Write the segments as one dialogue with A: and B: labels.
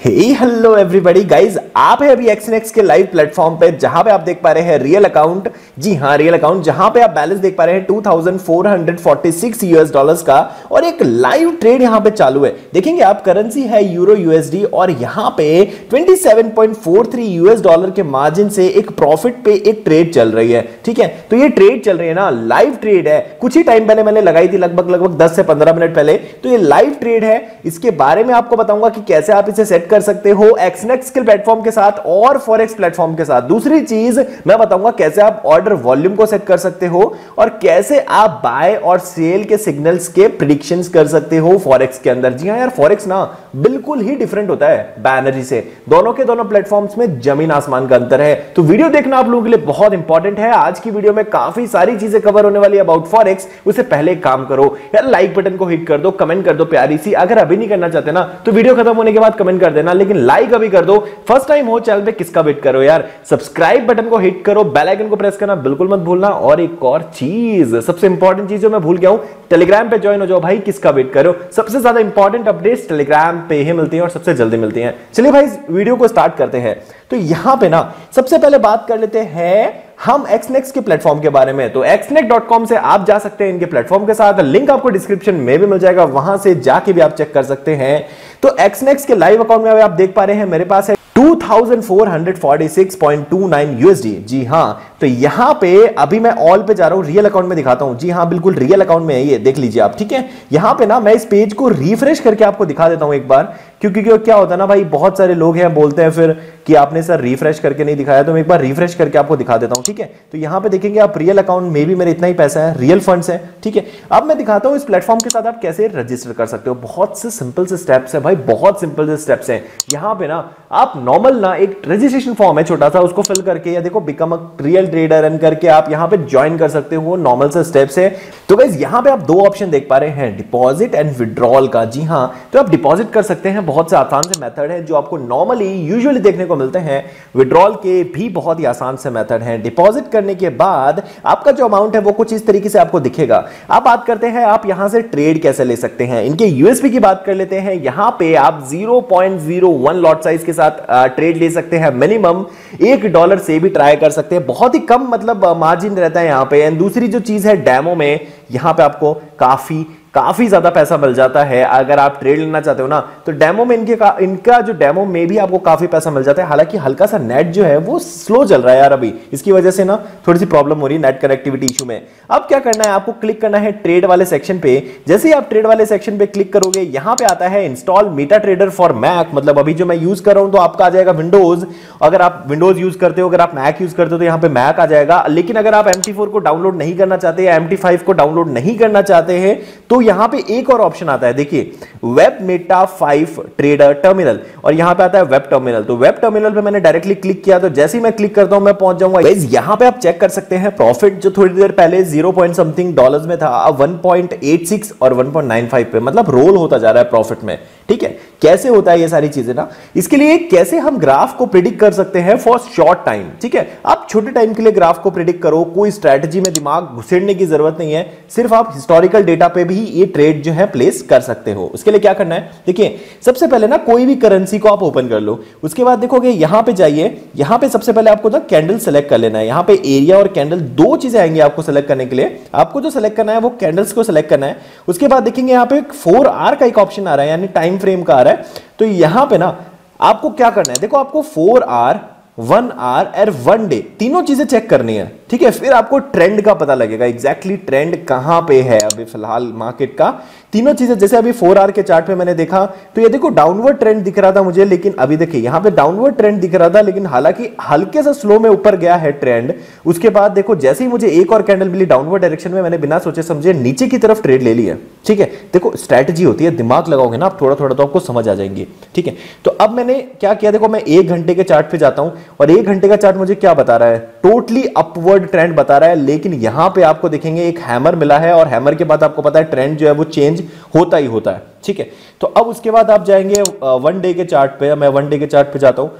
A: Hello everybody guys आप है अभी एक्सनेक्स के लाइव प्लेटफॉर्म पे, जहाँ पे आप देख पा रहे हैं रियल अकाउंट जी हाँ रियल अकाउंट जहाँ पे आप बैलेंस देख पा रहे हैं 2446 यूएस डॉलर्स का, और एक लाइव ट्रेड यहाँ पे चालू है। देखेंगे आप करेंसी है यूरो यूएसडी और यहाँ पे 27.43 यूएस डॉलर के मार्जिन से एक प्रॉफिट पे एक ट्रेड चल रही है। ठीक है? तो ये ट्रेड चल रही है ना लाइव ट्रेड है। कुछ ही टाइम पहले मैंने लगाई थी, लगभग लगभग दस से पंद्रह मिनट पहले। तो ये लाइव ट्रेड है। इसके बारे में आपको बताऊँगा कि कैसे आप इसे सेट कर सकते हो एक्सनेक्स के प्लेटफॉर्म के साथ और फॉरेक्स प्लेटफॉर्म के साथ। दूसरी चीज़, मैं बताऊँगा कैसे आप ऑर्डर वॉल्यूम को सेट कर सकते हो और कैसे आप बाय और सेल के सिग्नल्स के प्रिडिक्शंस कर सकते हो फॉरेक्स के अंदर। जी हाँ यार फॉरेक्स ना बिल्कुल ही डिफरेंट होता है बैनर्जी से। दोनों के दोनों प्लेटफॉर्म्स में ज़मीन आसमान का अंतर है। तो वीडियो देखना आप लोगों के लिए बहुत इंपॉर्टेंट है। आज की वीडियो में काफ़ी सारी चीज़ें कवर होने वाली अबाउट फॉरेक्स उससे पहले काम करो। यार लाइक बटन को हिट कर दो कमेंट कर दो प्यारी सी। अगर अभी नहीं करना चाहते ना तो वीडियो खत्म होने के बाद कमेंट कर देना, लेकिन लाइक अभी कर दो। फ़र्स्ट टाइम हो चैनल पे किसका वेट करो यार? सब्सक्राइब बटन को हिट करो बेल आइकन को प्रेस करना, बिल्कुल मत भूलना। और एक और चीज़, सबसे इंपॉर्टेंट चीज़ जो मैं भूल गया हूँ टेलीग्राम पे ज्वाइन हो जाओ भाई, किसका वेट करो? सबसे ज़्यादा इंपॉर्टेंट अपडेट्स टेलीग्राम पे ही मिलती हैं और सबसे जल्दी मिलती हैं। चलिए भाई वीडियो को स्टार्ट करते हैं। तो यहाँ पे ना, सबसे पहले बात कर लेते हैं हम एक्सनेक्स के प्लेटफॉर्म के बारे में तो एक्सनेक्स डॉट कॉम से आप जा सकते हैं इनके प्लेटफॉर्म के साथ। लिंक आपको डिस्क्रिप्शन में भी मिल जाएगा, वहाँ से जाके भी आप चेक कर सकते हैं। तो एक्सनेक्स के लाइव अकाउंट में आप देख पा रहे हैं, मेरे पास है 2446.29 यूएसडी जी हाँ तो यहाँ पे अभी मैं ऑल पे जा रहा हूँ रियल अकाउंट में दिखाता हूँ। जी हाँ, बिल्कुल रियल अकाउंट में है ये, देख लीजिए आप, ठीक है? यहाँ पे ना मैं इस पेज को रिफ्रेश करके आपको दिखा देता हूँ एक बार, क्योंकि क्यों, क्या होता है ना भाई, बहुत सारे लोग हैं, बोलते हैं फिर कि आपने सर रिफ्रेश करके नहीं दिखाया तो मैं एक बार रिफ्रेश करके आपको दिखा देता हूँ, ठीक है? तो यहाँ पे देखेंगे आप रियल अकाउंट में भी मेरे इतना ही पैसा है रियल फंड्स है, ठीक है? अब मैं दिखाता हूँ इस प्लेटफॉर्म के साथ आप कैसे रजिस्टर कर सकते हो। बहुत से सिंपल से स्टेप्स है भाई, बहुत सिंपल से स्टेप्स है। यहाँ पे ना आप नॉर्मल ना एक रजिस्ट्रेशन फॉर्म है छोटा सा, उसको फिल करके, या देखो become a real trader run करके आप यहाँ पे ज्वाइन कर सकते हो नॉर्मल से स्टेप्स है तो गाइज़ यहाँ पे आप दो ऑप्शन देख पा रहे हैं डिपॉजिट एंड विड्रॉल का। जी हाँ तो आप डिपॉजिट कर सकते हैं, बहुत से आसान से मेथड है जो आपको नॉर्मली यूजुअली देखने को मिलते हैं। विड्रॉल के भी बहुत ही आसान से मेथड हैं। डिपॉजिट करने के बाद आपका जो अमाउंट है वो कुछ इस तरीके से आपको दिखेगा। आप बात करते हैं, आप यहाँ से ट्रेड कैसे ले सकते हैं? इनके यूएसपी की बात कर लेते हैं। यहाँ पे आप 0.01 लॉट साइज़ के साथ ट्रेड ले सकते हैं। मिनिमम एक डॉलर से भी ट्राई कर सकते हैं। बहुत ही कम मतलब मार्जिन रहता है यहाँ पे। एंड दूसरी जो चीज़ है डैमो में, यहाँ पे आपको काफ़ी काफ़ी ज़्यादा पैसा मिल जाता है। अगर आप ट्रेड लेना चाहते हो ना तो डेमो में इनके का, इनका जो डेमो में भी आपको काफ़ी पैसा मिल जाता है। हालाँकि हल्का सा नेट जो है वो स्लो चल रहा है यार अभी। इसकी वजह से ना थोड़ी सी प्रॉब्लम हो रही है नेट कनेक्टिविटी इशू में। अब क्या करना है आपको क्लिक करना है ट्रेड वाले सेक्शन पे। जैसे ही आप ट्रेड वाले सेक्शन पे क्लिक करोगे यहाँ पे आता है install Meta trader for Mac मतलब अभी जो मैं यूज़ कर रहा हूँ तो आपका आ जाएगा विंडोज़ अगर आप विंडोज़ यूज़ करते हो अगर आप मैक यूज़ करते हो तो यहाँ पे मैक आ जाएगा। लेकिन अगर आप एम को डाउनलोड नहीं करना चाहते एम को डाउनलोड नहीं करना चाहते हैं तो यहाँ पे एक और ऑप्शन आता है, देखिए web Meta five trader terminal और यहाँ पे आता है वेब टर्मिनल तो वेब टर्मिनल पे मैंने डायरेक्टली क्लिक किया तो जैसे ही मैं क्लिक करता हूँ, मैं पहुँच जाऊँगा। यहाँ पे आप चेक कर सकते हैं प्रॉफिट जो थोड़ी देर पहले ज़ीरो पॉइंट समथिंग डॉलर में था, अब 1.86 और 1.95 पे मतलब रोल होता जा रहा है प्रॉफिट में। ठीक है? कैसे होता है ये सारी चीज़ें ना? इसके लिए कैसे हम ग्राफ को प्रिडिक्ट कर सकते हैं फॉर शॉर्ट टाइम ठीक है? आप छोटे टाइम के लिए ग्राफ को प्रिडिक्ट करो, कोई स्ट्रैटेजी में दिमाग घुसेड़ने की ज़रूरत नहीं है, सिर्फ़ आप हिस्टोरिकल डेटा पे भी ये ट्रेड जो है प्लेस कर सकते हो। उसके लिए क्या करना है? देखिए, सबसे पहले ना कोई भी करेंसी को आप ओपन कर लो। उसके बाद देखोगे यहाँ पे जाइए, यहाँ पे सबसे पहले आपको ना कैंडल सेलेक्ट कर लेना है। यहाँ पे एरिया और कैंडल दो चीज़ें आएँगी आपको सेलेक्ट करने के लिए। आपको जो सेलेक्ट करना है वो कैंडल्स को सेलेक्ट करना है। उसके बाद देखेंगे यहाँ पे फोर आर का एक ऑप्शन आ रहा है, यानी टाइम फ्रेम का आ रहा है तो यहाँ पे ना आपको क्या करना है? देखो, आपको four hour one hour er one day, तीनों चीज़ें चेक करनी है, ठीक है? फिर आपको ट्रेंड का पता लगेगा एग्जैक्टली exactly ट्रेंड कहाँ पे है अभी फ़िलहाल मार्केट का। तीनों चीज़ें, जैसे अभी फोर आर के चार्ट पे मैंने देखा तो ये देखो डाउनवर्ड ट्रेंड दिख रहा था मुझे, लेकिन अभी देखिए, यहाँ पे डाउनवर्ड ट्रेंड दिख रहा था, लेकिन हालाँकि हल्के से स्लो में ऊपर गया है ट्रेंड उसके बाद देखो, जैसे ही मुझे एक और कैंडल मिली डाउनवर्ड डायरेक्शन में, मैंने बिना सोचे समझे नीचे की तरफ़ ट्रेड ले लिया ठीक है? देखो स्ट्रैटेजी होती है, दिमाग लगाओगे ना आप थोड़ा थोड़ा तो आपको समझ आ जाएँगे, ठीक है? तो अब मैंने क्या किया, देखो, मैं एक घंटे के चार्ट पे जाता हूँ और एक घंटे का चार्ट मुझे क्या बता रहा है? टोटली अपवर्ड ट्रेंड बता रहा है, लेकिन यहाँ पे आपको देखेंगे एक हैमर मिला है और हैमर के बाद आपको पता है ट्रेंड जो है वो चेंज होता ही होता है, ठीक है? तो अब उसके बाद आप जाएँगे वन डे के चार्ट पे, मैं वन डे के चार्ट पे जाता हूँ।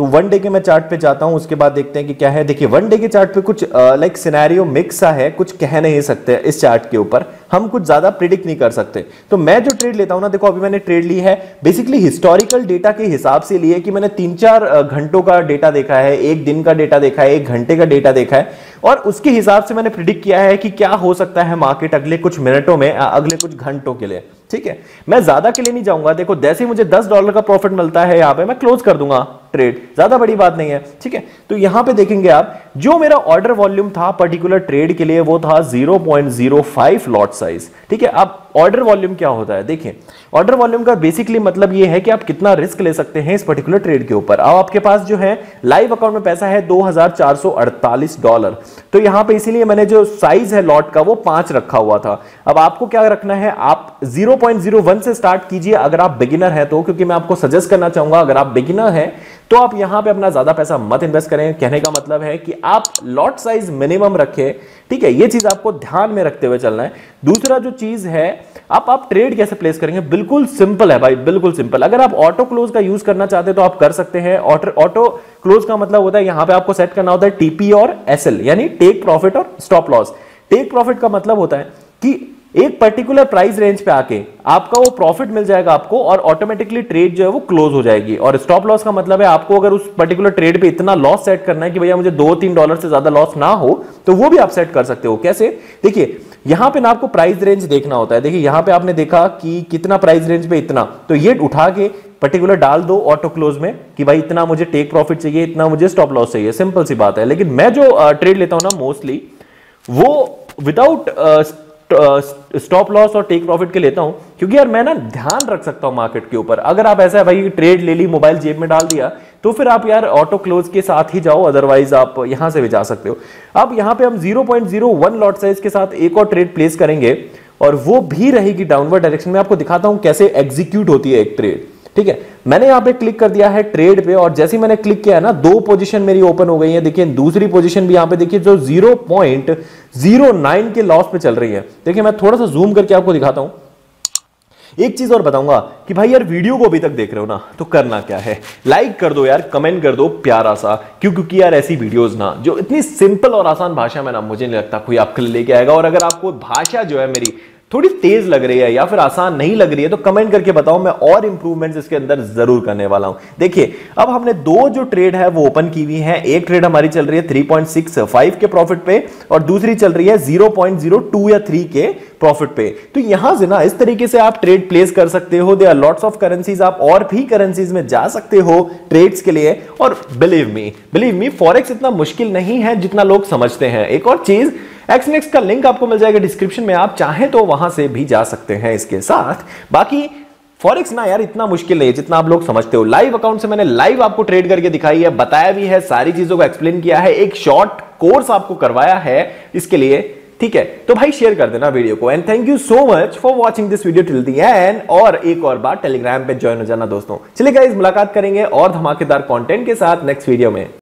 A: तो वन डे के मैं चार्ट पे जाता हूँ, उसके बाद देखते हैं कि क्या है। देखिए वन डे के चार्ट पे कुछ लाइक सिनेरियो मिक्स सा है, कुछ कह नहीं सकते इस चार्ट के ऊपर। हम कुछ ज़्यादा प्रिडिक्ट नहीं कर सकते। तो मैं जो ट्रेड लेता हूँ ना, देखो, अभी मैंने ट्रेड ली है। बेसिकली हिस्टोरिकल डेटा के हिसाब से लिए कि मैंने तीन चार घंटों का डेटा देखा है, एक दिन का डेटा देखा है, एक घंटे का डेटा देखा है। और उसके हिसाब से मैंने प्रिडिक्ट किया है कि क्या हो सकता है मार्केट अगले कुछ मिनटों में अगले कुछ घंटों के लिए। ठीक है? मैं ज़्यादा के लिए नहीं जाऊँगा। देखो, जैसे मुझे दस डॉलर का प्रॉफिट मिलता है यहाँ पे, मैं क्लोज कर दूँगा। ट्रेड ज़्यादा बड़ी बात नहीं है, ठीक है? तो यहाँ पे देखेंगे आप, जो मेरा ऑर्डर वॉल्यूम था पर्टिकुलर ट्रेड के लिए, वो था 0.05 लॉट साइज़ ठीक है? अब ऑर्डर वॉल्यूम क्या होता है? देखिए ऑर्डर वॉल्यूम का बेसिकली मतलब ये है कि आप कितना रिस्क ले सकते हैं इस पर्टिकुलर ट्रेड के ऊपर। अब आपके पास जो है लाइव अकाउंट में पैसा है 2448 डॉलर तो यहाँ पे इसीलिए मैंने जो साइज़ है लॉट का, वो पाँच रखा हुआ था। अब आपको क्या रखना है? आप 0.01 से स्टार्ट कीजिए, अगर आप बिगिनर है तो क्योंकि मैं आपको सजेस्ट करना चाहूँगा, अगर आप बिगिनर है तो आप यहाँ पे अपना ज़्यादा पैसा मत इन्वेस्ट करें। कहने का मतलब है कि आप लॉट साइज़ मिनिमम रखें। ठीक है, ये चीज़ आपको ध्यान में रखते हुए चलना है। दूसरा जो चीज़ है, आप आप ट्रेड कैसे प्लेस करेंगे? बिल्कुल सिंपल है भाई, बिल्कुल सिंपल अगर आप ऑटो क्लोज का यूज़ करना चाहते हैं तो आप कर सकते हैं। ऑटो क्लोज का मतलब होता है, यहाँ पे आपको सेट करना होता है टीपी और एसएल यानी टेक प्रॉफिट और स्टॉप लॉस टेक प्रॉफिट का मतलब होता है कि एक पर्टिकुलर प्राइस रेंज पे आके आपका वो प्रॉफिट मिल जाएगा आपको और ऑटोमेटिकली ट्रेड जो है वो क्लोज हो जाएगी। और स्टॉप लॉस का मतलब है आपको अगर उस पर्टिकुलर ट्रेड पे इतना लॉस सेट करना है कि भैया मुझे दो तीन डॉलर से ज़्यादा लॉस ना हो तो वो भी आप सेट कर सकते हो। कैसे? देखिए, यहाँ पे ना आपको प्राइस रेंज देखना होता है। देखिए, यहाँ पे आपने देखा कि कितना प्राइस रेंज पे इतना। तो ये उठा के पर्टिकुलर डाल दो ऑटो क्लोज में कि भाई इतना मुझे टेक प्रॉफिट चाहिए, इतना मुझे स्टॉप लॉस चाहिए। सिंपल सी बात है। लेकिन मैं जो ट्रेड लेता हूँ ना मोस्टली वो विदाउट स्टॉप लॉस और टेक प्रॉफिट के लेता हूँ, क्योंकि यार मैं ना ध्यान रख सकता हूँ मार्केट के ऊपर। अगर आप ऐसा भाई ट्रेड ले ली मोबाइल जेब में डाल दिया तो फिर आप यार ऑटो क्लोज के साथ ही जाओ अदरवाइज़ आप यहाँ से भी जा सकते हो। अब यहाँ पे हम 0.01 लॉट साइज़ के साथ एक और ट्रेड प्लेस करेंगे, और वो भी रहेगी डाउनवर्ड डायरेक्शन में। आपको दिखाता हूँ कैसे एग्जीक्यूट होती है एक ट्रेड ठीक है? मैंने यहाँ पे क्लिक कर दिया है ट्रेड पे और जैसे मैंने क्लिक किया है ना, दो पोजीशन मेरी ओपन हो गई है। देखिए, दूसरी पोजीशन भी यहाँ पे देखिए, जो 0.09 के लॉस पे चल रही है। देखिए, मैं थोड़ा सा जूम करके आपको दिखाता हूँ। एक चीज़ और बताऊँगा कि भाई यार वीडियो को अभी तक देख रहे हो ना तो करना क्या है? लाइक कर दो यार कमेंट कर दो प्यारा सा, क्यों क्योंकि यार ऐसी वीडियोस ना, जो इतनी सिंपल और आसान भाषा में ना मुझे नहीं लगता कोई आपके लिए लेके आएगा। और अगर आपको भाषा जो है मेरी थोड़ी तेज लग रही है या फिर आसान नहीं लग रही है तो कमेंट करके बताओ, मैं और इंप्रूवमेंट्स इसके अंदर ज़रूर करने वाला हूँ। देखिए, अब हमने दो जो ट्रेड है, वो ओपन की हुई है। एक ट्रेड हमारी चल रही है 3.65 के प्रॉफिट पे और दूसरी चल रही है 0.02 या 3 के प्रॉफिट पे। तो यहाँ से ना, इस तरीके से आप ट्रेड प्लेस कर सकते हो। There are lots of currencies आप और भी करेंसीज में जा सकते हो ट्रेड्स के लिए। और believe me believe me forex इतना मुश्किल नहीं है जितना लोग समझते हैं। एक और चीज़ एक्सनेक्स का लिंक आपको मिल जाएगा डिस्क्रिप्शन में, आप चाहें तो वहाँ से भी जा सकते हैं इसके साथ। बाकी फॉरेक्स ना यार, इतना मुश्किल नहीं है, जितना आप लोग समझते हो। लाइव अकाउंट से मैंने लाइव आपको ट्रेड करके दिखाई है, बताया भी है, सारी चीज़ों को एक्सप्लेन किया है, एक शॉर्ट कोर्स आपको करवाया है इसके लिए, ठीक है? तो भाई शेयर कर देना वीडियो को and thank you so much for watching this video till the end और एक और बार टेलीग्राम पे ज्वाइन हो जाना दोस्तों। चलिए गाइस मुलाकात करेंगे और धमाकेदार कंटेंट के साथ नेक्स्ट वीडियो में।